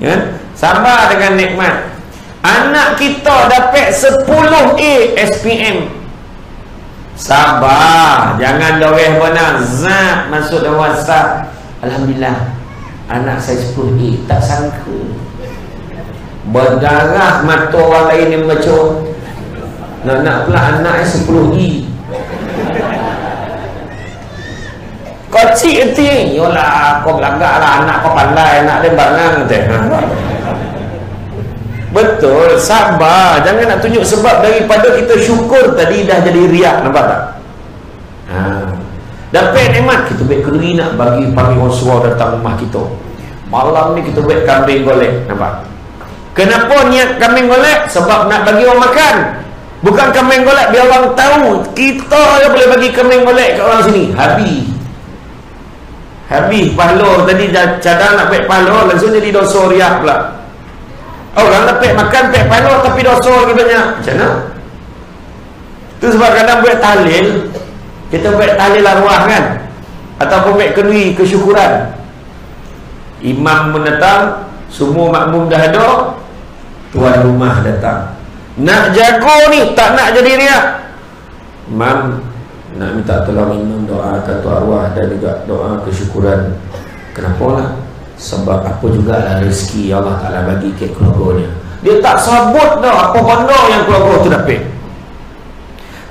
ya? sabar dengan nikmat. Anak kita dapat 10A SPM sabar. Jangan doreh benar. Zat masuk dalam whatsapp. Alhamdulillah anak saya 10A tak sangka. Berdarah mata orang lain yang macam nak nak pula anak 10E kecil hati yolah kau belagak lah anak kau pandai anak dia bangang betul sabar. Jangan nak tunjuk sebab daripada kita syukur tadi dah jadi riak nampak tak? Ha. dapat nikmat kita baik kenduri nak bagi orang suruh datang rumah kita. Malam ni kita baik kambing golek nampak? Kenapa niat kambing golek? Sebab nak bagi orang makan. Bukan kambing golek biar orang tahu. Kita je boleh bagi kambing golek ke orang sini. Habis habis pahala. Tadi dah cadang nak pek pahala langsung jadi dosa riak pula. Orang nak pek makan pek pahala tapi dosa lagi banyak. Macam mana? Tu sebab kadang buat tahlil kita buat tahlil arwah kan? Ataupun buat kenui kesyukuran. Imam menetang semua makmum dah ada tuan rumah datang. Nak jago ni tak nak jadi riak. Imam nak minta tolong imam doa kata arwah dan juga doa kesyukuran. Kenapa lah sebab apa juga lah rezeki Allah Ta'ala bagi ke keluarganya. Dia tak sabut dah apa benda yang keluarga tu dapat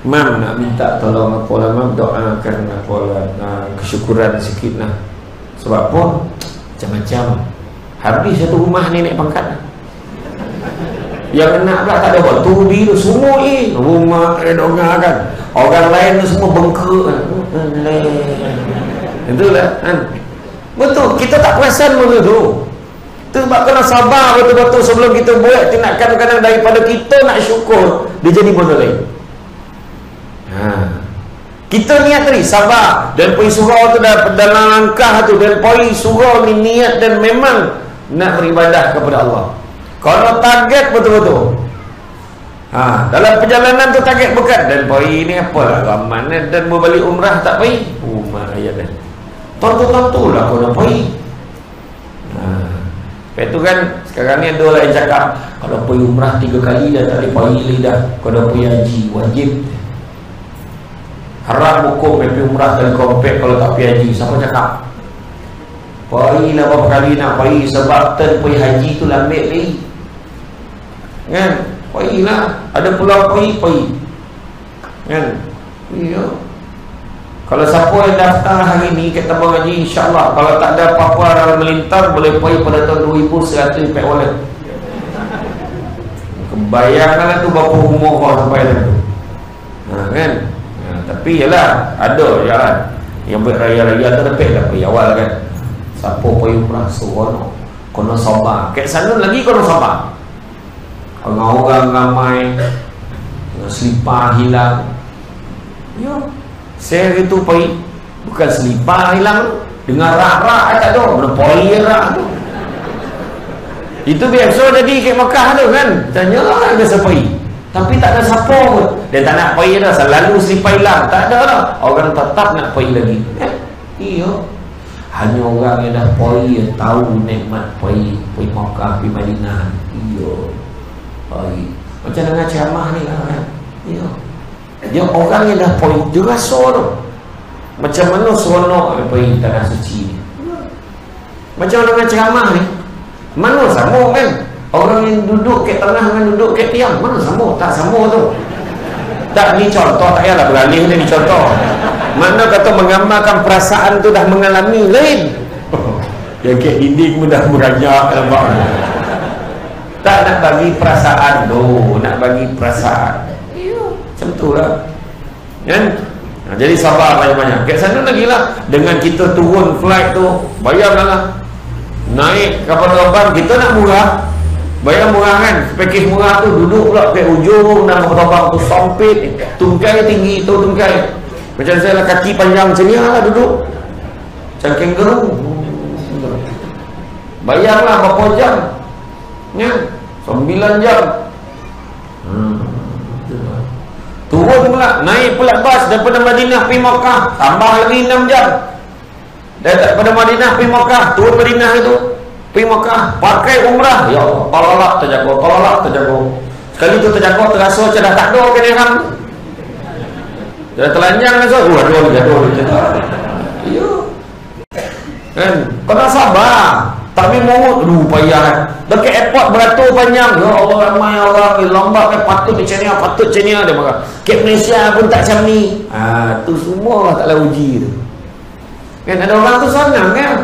Mam nak minta tolong apa lah Mam? Doakan apa lah uh, kesyukuran sikit lah. Sebab pun macam-macam. Habis satu rumah ni naik pangkat lah yang nak pula tak ada buat tu biru semua eh rumah ada dongah kan. Orang lain tu semua bengkak kan. Itulah kan? Betul. Kita tak perasan benda tu. Tu sebab kena sabar betul-betul sebelum kita buat tindakan kadang daripada kita nak syukur dia jadi benda lain. Ha. kita niat tadi sabar. Dan pergi surau tu dah dalam langkah tu dan pergi surau ni niat dan memang nak beribadah kepada Allah kalau target betul-betul. Ha, Dalam perjalanan tu target bukan Dan pergi ni apalah Raman dan berbalik umrah tak pergi. Umrah ayat kan Tentu-tentu lah kau nak pergi. Ha. Lepas tu kan Sekarang ni ada orang yang cakap Kalau pergi umrah tiga kali dah tak boleh pergi lagi dah. Kau dah pergi haji Wajib. Haram hukum pergi umrah dan kompek Kalau tak pergi haji. Siapa cakap? Pergilah berapa kali nak pergi Sebab turn pergi haji tu lambat lagi kan? Pergilah. Ada pulau pergi pergi. Kan? Iya kalau siapa yang daftar hari ni kat tabung haji insyaAllah. Kalau tak ada apa-apa orang melintar boleh pergi pada tahun 2100 pek wallet kebayangkanlah tu berapa umur kau sampai tu. Ha, kan? Ha, tapi yalah ada ya. Kan yang buat raya-raya tu dah pergi awal kan. Siapa pergi umrah seronok kena sabar kat sana lagi kena sabar orang-orang ramai selipar hilang. Ya saya itu pergi bukan selipar hilang dengan rak-rak tak mana pergi rak tu. Itu biasa jadi ke Mekah tu kan? Tanya lah ada pergi? Tapi tak ada siapa pun. Dia tak nak pergi dah selalu selipar hilang. Tak ada lah orang tetap nak pergi lagi. Eh? iya. Hanya orang yang dah pergi yang tahu nikmat pergi pergi Mekah pergi Madinah. Iya Baik. Macam dengan ceramah ni lah kan. Ya. Dia orang yang dah poin dia rasa tu. Macam mana seronok dia pergi tanah suci ni. Macam dengan ceramah ni. Mana sama kan? Orang yang duduk ke tengah dengan duduk ke tiang. Mana sama? Tak sama tu. Tak ni contoh tak payahlah beralih ni contoh. Mana kata menggambarkan perasaan tu dah mengalami lain. Yang ke dinding pun dah beranyak nampak tak nak bagi perasaan. Tu nak bagi perasaan. Macam tu lah. Kan? Nah, jadi sabar banyak-banyak. Kat sana lagi lah. Dengan kita turun flight tu bayar lah. Naik kapal terbang kita nak murah. Bayar murah kan? Package murah tu duduk pula ke ujung dan kapal terbang tu sempit. Tungkai tinggi tu tungkai. Macam saya lah kaki panjang macam ni lah duduk. Macam kangaroo. Bayarlah berapa jam ya sembilan jam. Hmm. turun pula naik pula bas daripada Madinah pergi Makkah tambah lagi enam jam. Daripada Madinah pergi Makkah turun Madinah itu. Pergi Makkah pakai umrah. Ya Allah tolak terjaga tolak terjaga. Sekali tu terjaga terasa macam dah tak ada ke dia orang dah telanjang so oh aduh aduh iya kan? Kena sabar boleh mongut aduh payah kan dekat airport beratur panjang. Ya Allah ramai orang ni lambat kan patut macam ni patut macam ni dia marah. Kat Malaysia pun tak macam ni. Ha, tu semua tak taklah uji tu. Kan ada orang tu senang kan?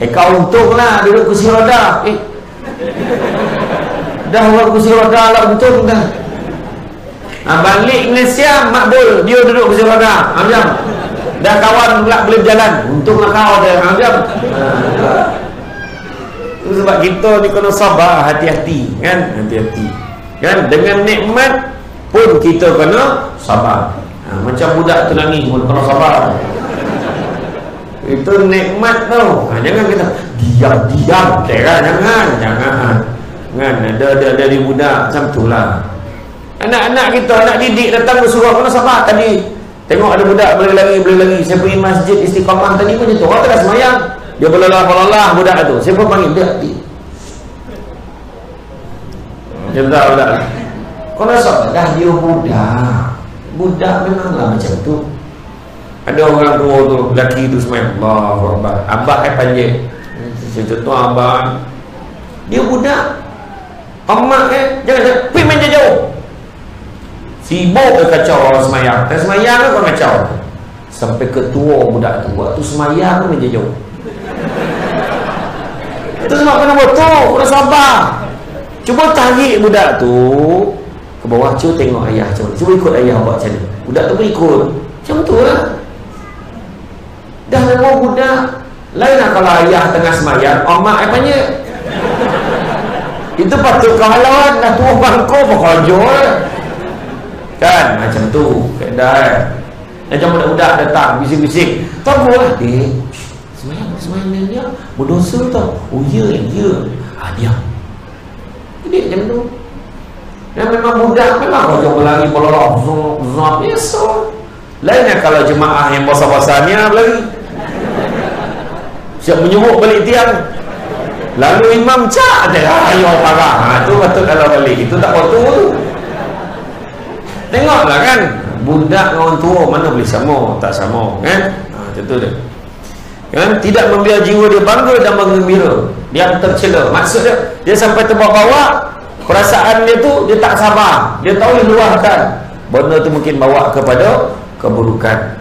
Eh kau untung lah duduk kursi roda. Eh. Dah orang kursi roda lah untung dah. Ha, balik Malaysia makbul. Dia duduk kursi roda. Macam dah kawan pula boleh berjalan. Untunglah kau ha, macam ha, itu sebab kita ni kena sabar hati-hati kan? Hati-hati kan? Dengan nikmat pun kita kena sabar. Ha, macam budak tu nangis pun kena sabar. Itu nikmat tu ha, jangan kita diam-diam tera jangan jangan. Kan? Ada ada dari budak macam tu lah. Anak-anak kita anak didik datang bersuruh kena sabar tadi. Tengok ada budak boleh lari, boleh lari. Saya pergi masjid istiqamah tadi pun tu. Orang tengah semayang. Dia belalah belalah budak tu. Pun panggil dia. dia. Dia budak budak. Kau rasa dah dia budak. Budak memanglah macam tu. Ada orang tua tu, lelaki tu semayang. Allah Akbar. Abah eh panjang. Saya contoh abah. Dia budak. Amak eh. Jangan, jangan. Pergi main jauh. Sibuk ke kacau orang semayang Dan semayang ke kau kacau Sampai ketua budak tu Buat tu semayang ke meja jauh Itu sebab kena betul Kena sabar. Cuba tarik budak tu Ke bawah Cuba tengok ayah macam Cuba ikut ayah buat macam ni. Budak tu pun ikut. Macam tu lah. Dah memang budak Lain lah kalau ayah tengah semayang oh, apanya Itu patut kau halau Dah tua bangku jual kan? Macam tu kan macam budak-budak datang bising-bising. Boleh adik semayang semayang ni dia berdosa tau oh ya ya. Ah diam jadi macam tu. Dan memang budak memang kau jangan berlari bolorok zon zon biasa lainnya kalau jemaah yang basah-basahnya berlari. Siap menyebut balik tiang. Lalu imam cak ada ayo parah. Ha, tu betul kalau balik. Itu tak betul tu. Tengoklah kan. Budak dengan orang tua mana boleh sama Tak sama kan? Ha, Macam tu dia kan? Tidak membiar jiwa dia bangga dan menggembira. Dia tercela. Maksud dia Dia sampai terbawa-bawa Perasaan dia tu Dia tak sabar. Dia tahu dia luahkan. Benda tu mungkin bawa kepada Keburukan.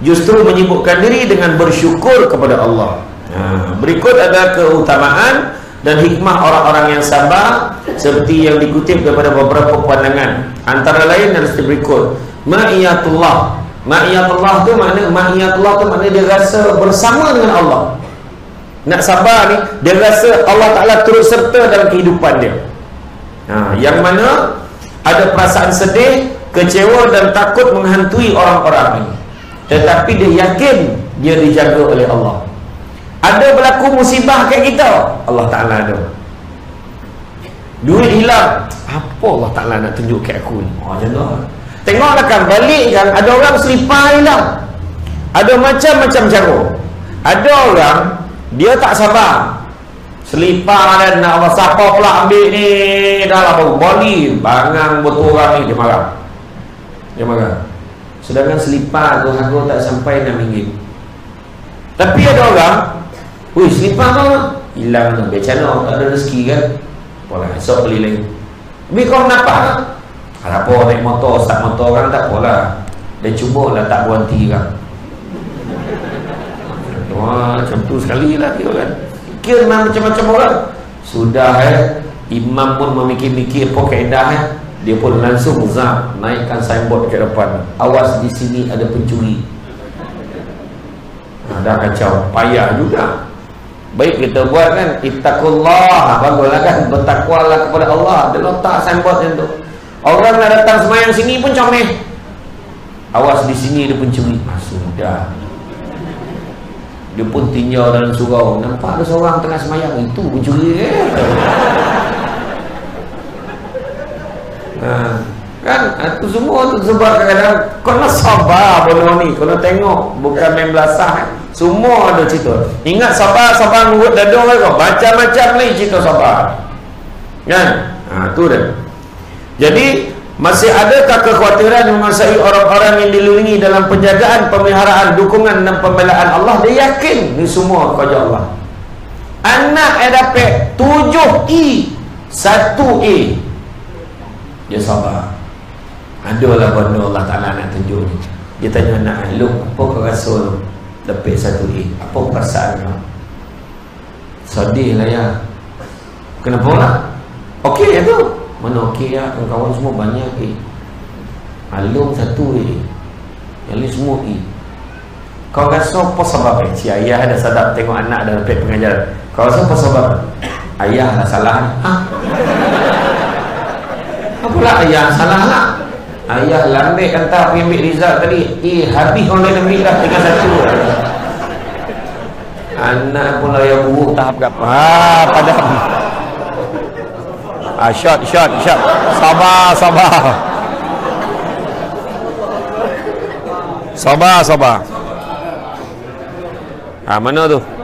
Justru menyibukkan diri dengan bersyukur kepada Allah. Ha, Berikut ada keutamaan dan hikmah orang-orang yang sabar seperti yang dikutip daripada beberapa pandangan. Antara lain dan seperti berikut ma'iyatullah ma'iyatullah tu makna ma'iyatullah tu makna dia rasa bersama dengan Allah. Nak sabar ni dia rasa Allah Ta'ala turut serta dalam kehidupan dia. Ha, yang mana ada perasaan sedih kecewa dan takut menghantui orang-orang ini. Tetapi dia yakin dia dijaga oleh Allah. Ada berlaku musibah kat kita Allah Ta'ala ada. Duit hilang apa Allah Ta'ala nak tunjuk kat aku ni? Oh, macam tengoklah kan balik kan ada orang selipar hilang ada macam-macam cara. Ada orang dia tak sabar. Selipar dan nak siapa pula ambil ni? Dah lah baru bali bangang betul orang ni dia marah. Dia marah. Sedangkan selipar tu harga tak sampai 6 ringgit. Tapi ada orang Wih, selipar kau Hilang tu, channel tak ada rezeki kan? Apalah, esok beli lagi. Tapi kau kenapa kan Kalau apa, naik motor, start motor kan tak apalah Dan cuba lah tak berhenti kan Wah, macam tu sekali lah kira kan. Fikir macam-macam orang. Sudah eh. Imam pun memikir-mikir apa kaedah eh. Dia pun langsung zap Naikkan signboard ke depan. Awas di sini ada pencuri. Dah kacau. Payah juga. Baik kita buat kan. Ittaqullah. Baguslah kan. Bertakwalah kepada Allah. Dia letak signboard yang tu Orang nak datang semayang sini pun comel Awas di sini dia pun curi. Ah, Sudah. Dia pun tinjau dalam surau. Nampak ada seorang tengah semayang Itu pun curi eh? nah, Kan? Itu semua tu sebab kadang-kadang nak sabar benda ni. Kau nak tengok Bukan main belasah kan semua ada cerita. Ingat sabar sabar ngurut dadung macam-macam ni cerita sabar. Kan? Ha, tu dah jadi masih adakah kekhawatiran menguasai orang-orang yang dilindungi dalam penjagaan, pemeliharaan, dukungan dan pembelaan Allah? Dia yakin ni semua kerja Allah. Anak yang dapat 7 E 1 A dia sabar. Adalah benda Allah Ta'ala nak tunjuk ni. Dia tanya anak lu apa kau rasa dapat satu A apa perasaan kau? Sedih lah ya. Kenapa lah ok ya tu mana ok ya kawan-kawan semua banyak A Alung satu A yang lain semua A kau rasa apa sebab eh? si ayah ada sadap tengok anak dah dapat pengajaran. Kau rasa apa sebab? Ayah lah salah ha? apalah ayah salah lah? Ayah lambat hantar pergi ambil result tadi? Eh habis orang lain ambil dah tinggal satu. Anak pun lah yang buruk tahap berapa ha pada ah shot shot shot. Sabar sabar. Sabar sabar. Ah mana tu